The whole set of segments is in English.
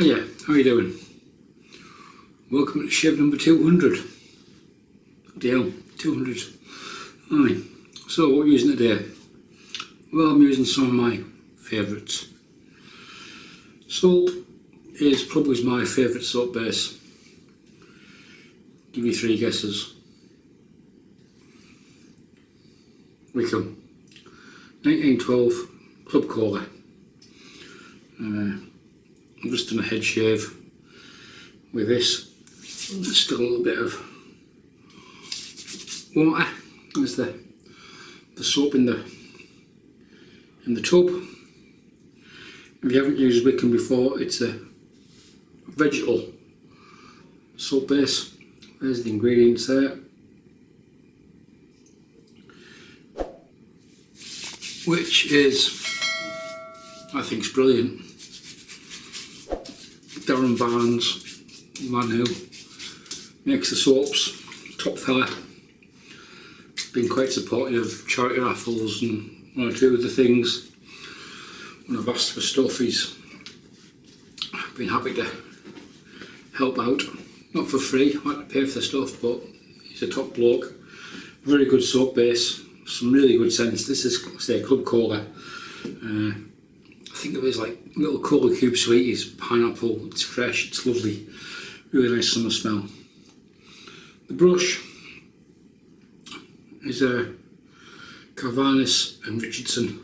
Hiya, how are you doing? Welcome to shave number 200. Deal, 200. Alright, so what are you using today? Well, I'm using some of my favourites. Soap is probably my favourite soap base. Give me three guesses. Wickham. 1912 Club Cola. Uh, I've just done a head shave with this. There's still a little bit of water. There's the the soap in the in the tub. If you haven't used Wickham before, it's a vegetable soap base. There's the ingredients there. Which is, I think, is brilliant. Darren Barnes, man who makes the soaps, top fella. Been quite supportive of charity raffles and one or two of the things. When I've asked for stuff, he's been happy to help out. Not for free, I had to pay for the stuff, but he's a top bloke. Very good soap base, some really good scents. This is, say, Club Cola. Uh, think it as like little cola cube sweeties, pineapple, it's fresh, it's lovely, really nice summer smell. The brush is a Carnavis and Richardson.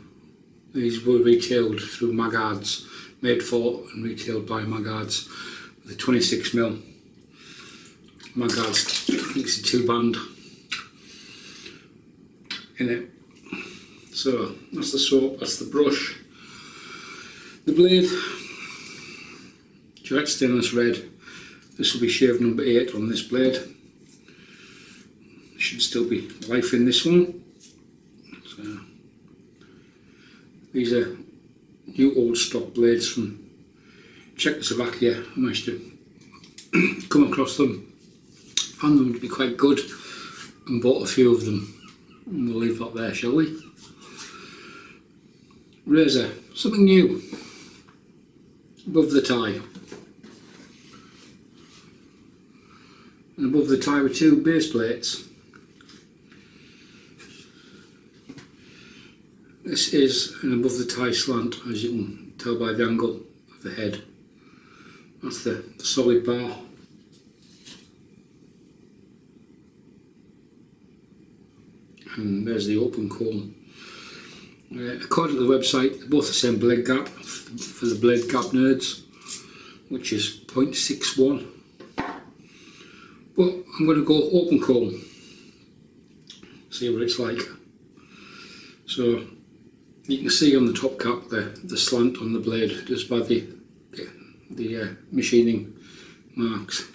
These were retailed through Maggards, made for and retailed by Maggards with a 26mm. Maggards, I think it's a two band in it. So that's the soap, that's the brush. The blade, Gillette Stainless Red. This will be shave number 8 on this blade. Should still be life in this one. So, these are new old stock blades from Czechoslovakia. I managed to come across them, found them to be quite good and bought a few of them. And we'll leave that there, shall we? Razor, something new above the tie. And above the tie were two base plates. This is an above the tie slant, as you can tell by the angle of the head. That's the, the solid bar. And there's the open comb. Uh, according to the website, both the same blade gap for the blade gap nerds, which is 0.61. But I'm going to go open comb, see what it's like. So you can see on the top cap the, the slant on the blade just by the, the, the uh, machining marks.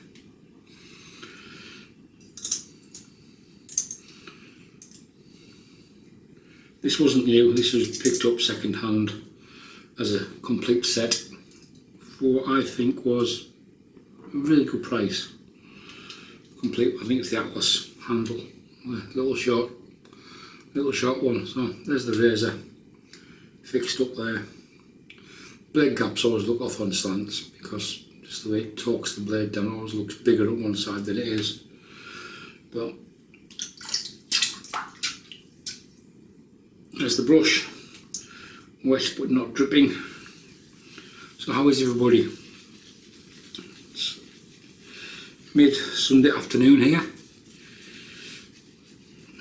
This wasn't new, this was picked up second hand as a complete set for what I think was a really good price. Complete, I think it's the Atlas handle, little short, little short one. So there's the razor fixed up there. Blade gaps always look off on slants because just the way it torques the blade down always looks bigger on one side than it is. But There's the brush, wet but not dripping. So how is everybody? It's mid Sunday afternoon here.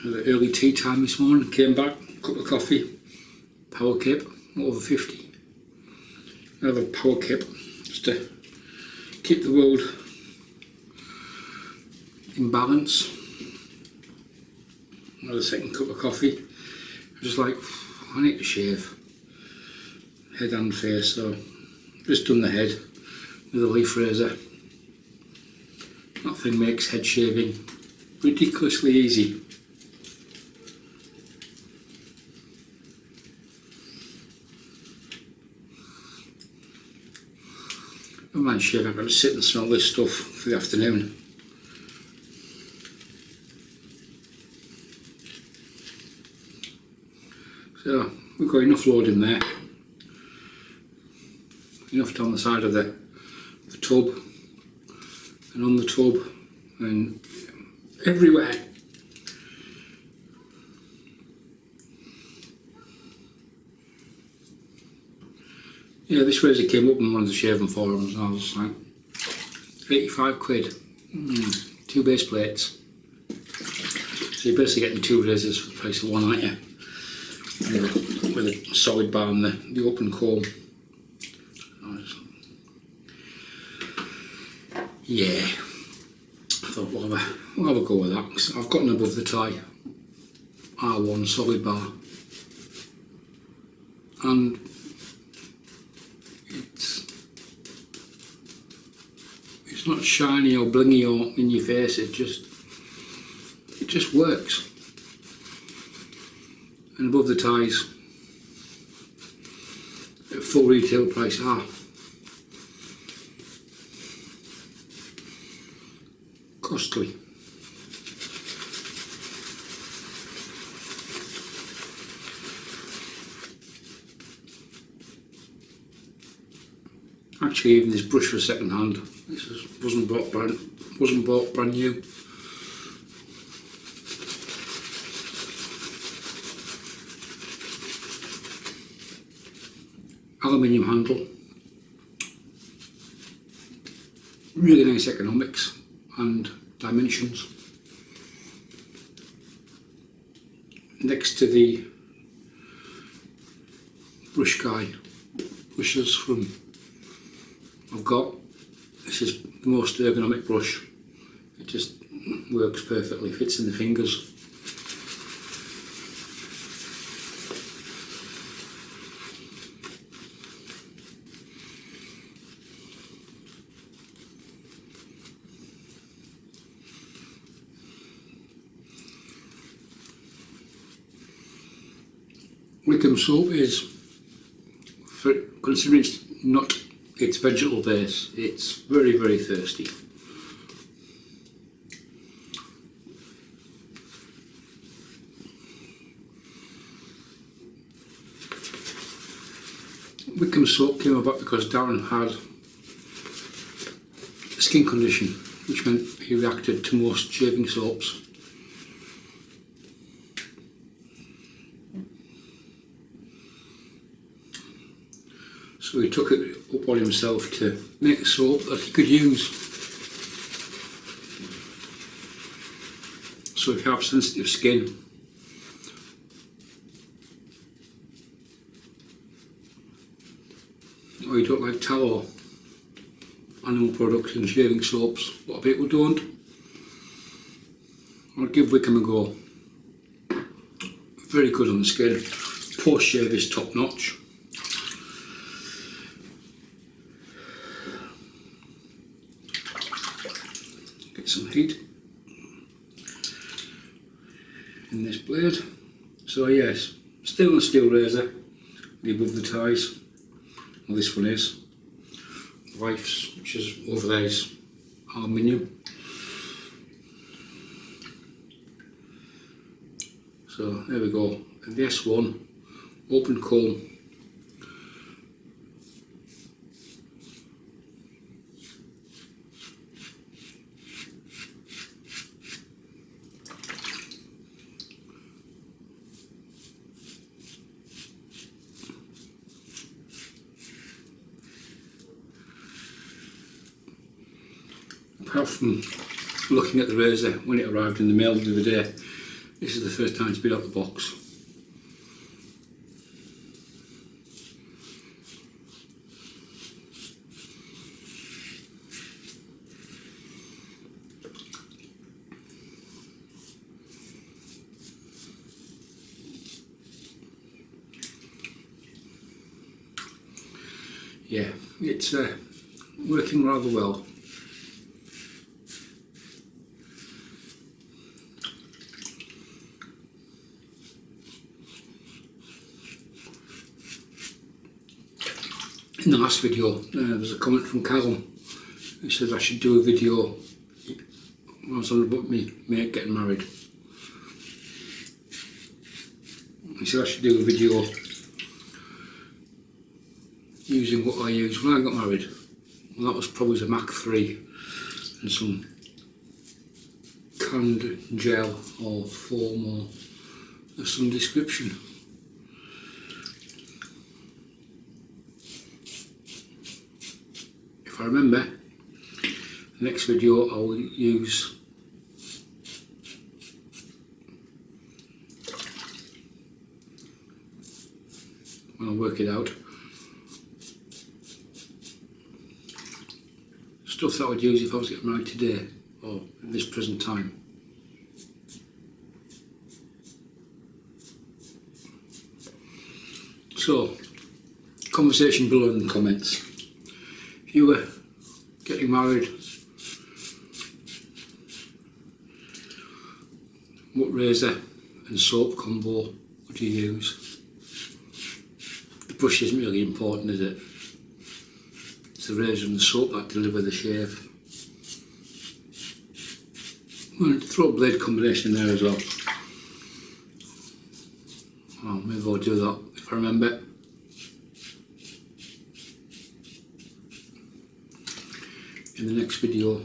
early tea time this morning, came back, cup of coffee, power kip, over 50. Another power kip, just to keep the world in balance. Another second cup of coffee just like I need to shave. Head and face so just done the head with a leaf razor. That thing makes head shaving ridiculously easy. I mind shave, I've got to sit and smell this stuff for the afternoon So we've got enough load in there. Enough down the side of the tub and on the tub and everywhere. Yeah, this razor came up in one of the shaving forums and I was like, 85 quid, mm, two base plates. So you're basically getting two razors for the price of one, aren't you? With a, with a solid bar and the, the open comb. Yeah, I thought we'll have a, we'll have a go with that. I've got an above the tie R1 solid bar. And it's it's not shiny or blingy or in your face, it just it just works. And above the ties at full retail price are costly. Actually, even this brush for second hand. This is, wasn't bought brand wasn't bought brand new. Aluminium handle. Really nice economics and dimensions. Next to the brush guy brushes from I've got this is the most ergonomic brush. It just works perfectly, fits in the fingers. Soap is, for, considering it's not its vegetable base, it's very, very thirsty. Wickham soap came about because Darren had a skin condition, which meant he reacted to most shaving soaps. He took it upon himself to make soap that he could use. So if you have sensitive skin, or you don't like tallow, animal products and shaving soaps, a lot of people don't, I'll give Wickham a go. Very good on the skin. Post shave is top notch. get some heat in this blade. So yes, stainless steel razor, the above the ties. Well, this one is. Wife's, which is over there, is aluminium. So there we go. The S1, open comb. Apart from looking at the razor when it arrived in the mail the other day, this is the first time it's been out the box. Yeah, it's uh, working rather well. In the last video, uh, there was a comment from Callum who said I should do a video when I was on about me mate getting married. He said I should do a video using what I used when I got married. and that was probably the Mach3 and some canned gel or foam or some description. I remember, the next video I'll use I'll work it out. Stuff that I would use if I was getting married today or at this present time. So, conversation below in the comments. If you were married, what razor and soap combo would you use? The brush isn't really important, is it? It's the razor and the soap that deliver the shave. Well, throw a blade combination in there as well. Well, maybe I'll do that if I remember. In the next video.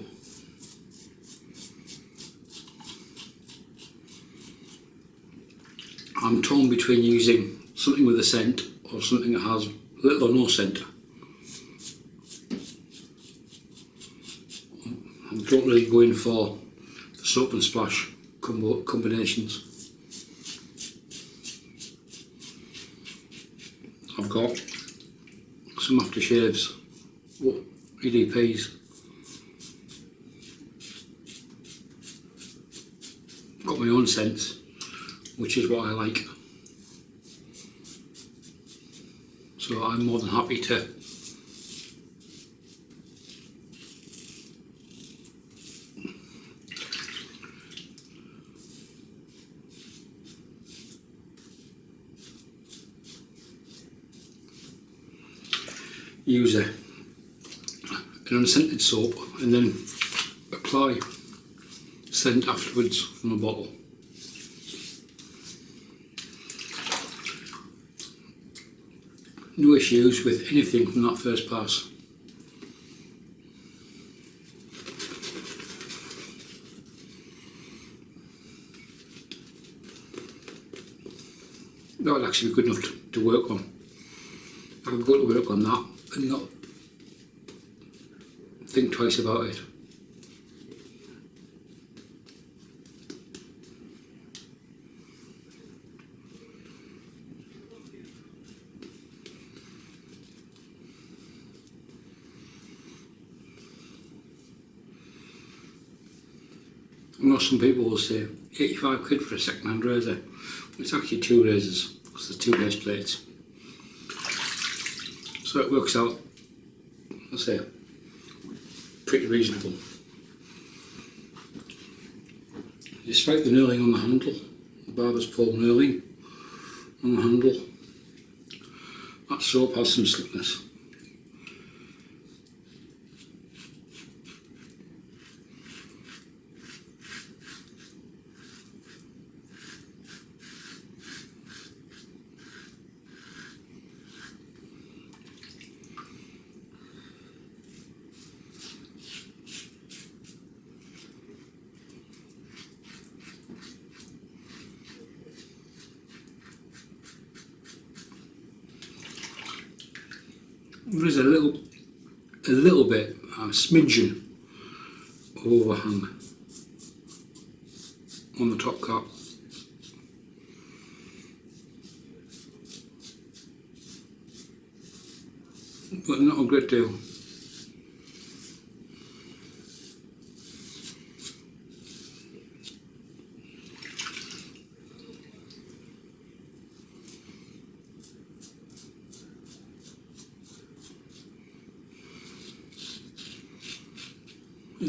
I'm torn between using something with a scent or something that has little or no scent. I don't going for the soap and splash combo combinations. I've got some aftershaves, EDPs. Got my own scents, which is what I like. So I'm more than happy to use a, an unscented soap and then apply scent afterwards from a bottle. No issues with anything from that first pass. That would actually be good enough to, to work on. I could go to work on that and not think twice about it. I know some people will say 85 quid for a second hand razor. It's actually two razors because there's two base plates. So it works out, I'll say, pretty reasonable. Despite the knurling on the handle, the barber's pole knurling on the handle, that soap has some slickness. There is a little, a little bit, a smidgen of overhang on the top cap. But not a great deal.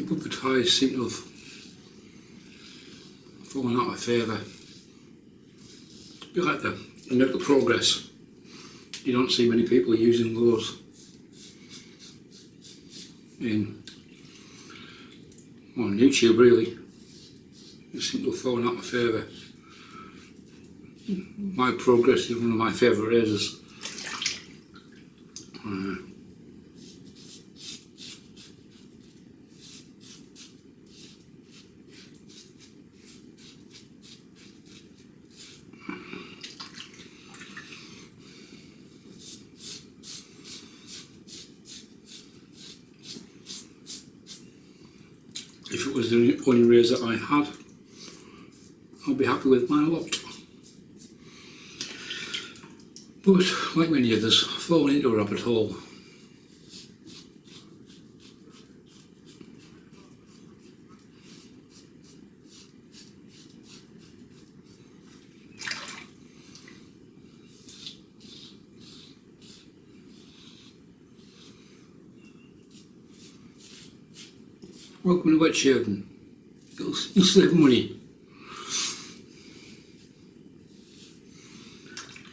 The puppet ties seem to have fallen out of favour. Bit like the, the Progress. You don't see many people using those in on YouTube really. They seem to have fallen out of favour. My Progress is one of my favourite razors. Uh, was the only razor I had, I'll be happy with my lot. But like many others, fallen into a rabbit hole. Welcome to Wet. You'll, you'll save money.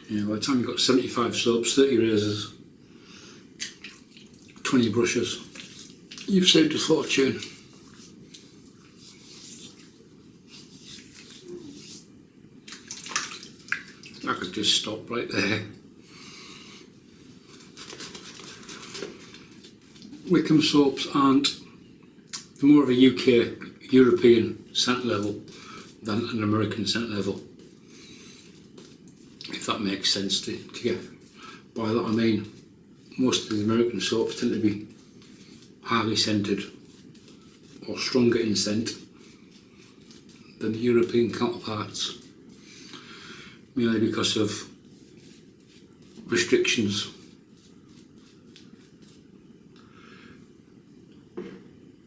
Yeah, by the time you've got 75 soaps, 30 razors, 20 brushes, you've saved a fortune. I could just stop right there. Wickham soaps aren't more of a UK European scent level than an American scent level. If that makes sense to, to get. By that I mean most of the American soaps tend to be highly scented or stronger in scent than the European counterparts, mainly because of restrictions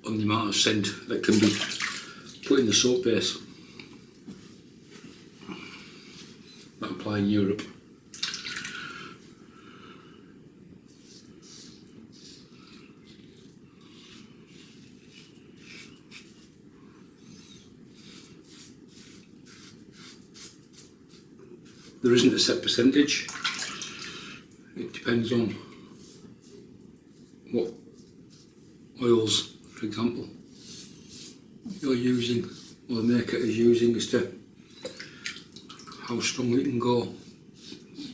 on the amount of scent that can be put in the soap base that apply in Europe. There isn't a set percentage. It depends on what oils, for example, you're using or the maker is using as to how strong it can go.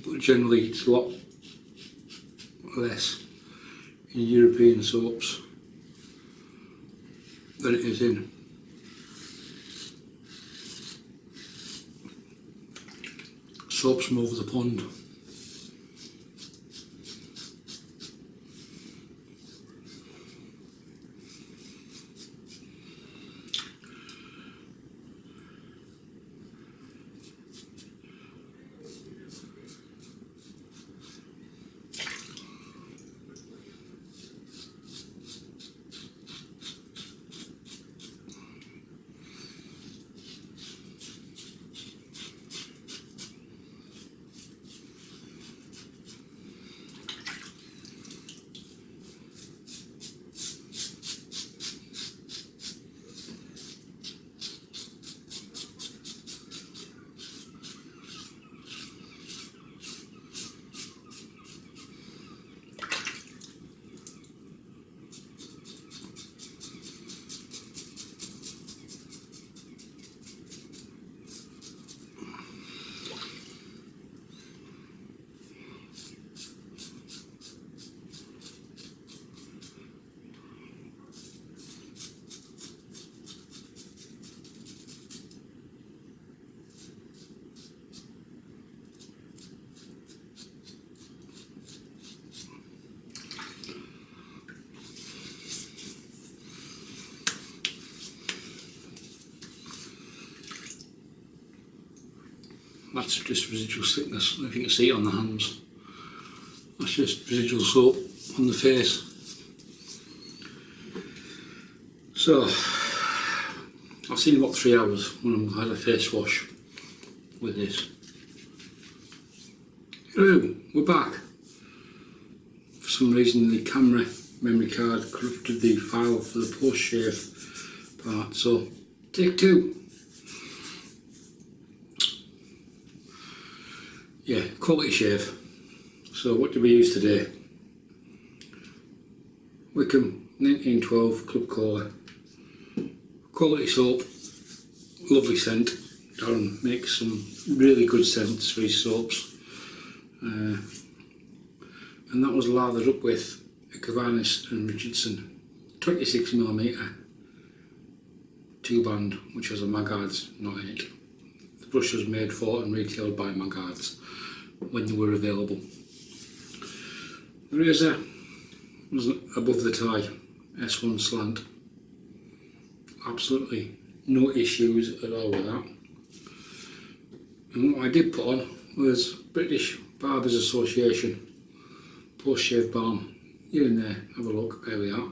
But generally it's a lot less in European soaps than it is in soaps from over the pond. That's just residual thickness, if you can see it on the hands. That's just residual soap on the face. So, I've seen about three hours when I've had a face wash with this. Hello, we're back. For some reason the camera memory card corrupted the file for the post shave part, so take two. Yeah, quality shave. So what do we use today? Wickham 1912 Club Cola. Quality soap, lovely scent. Darren makes some really good scents for his soaps. Uh, and that was lathered up with a Carnavis and Richardson 26mm two band which has a Maggards knot in it. The brush was made for and retailed by Maggards when they were available. The razor was above the tie, S1 slant, absolutely no issues at all with that. And what I did put on was British Barbers Association post shave balm. Here in there, have a look, there we are.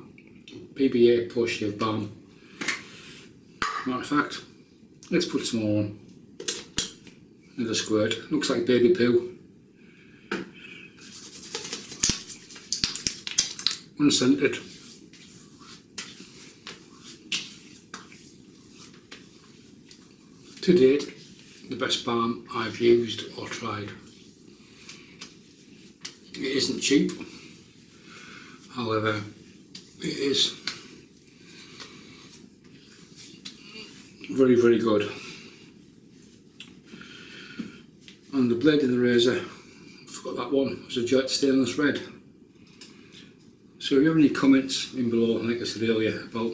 BBA post shave balm. Matter of fact, let's put some more on. Another squirt. Looks like baby poo. Unscented. To date, the best balm I've used or tried. It isn't cheap, however, it is very, very good. And the blade of the razor, I forgot that one, was a Gillette stainless red. So if you have any comments in below, like I said earlier, about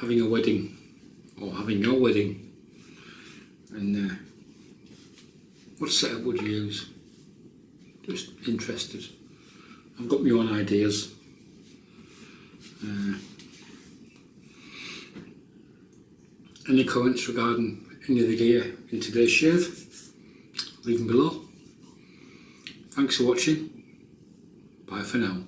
having a wedding or having your wedding and uh, what setup would you use? Just interested. I've got my own ideas. Uh, any comments regarding any of the gear in today's shave? Leave them below. Thanks for watching. Bye for now.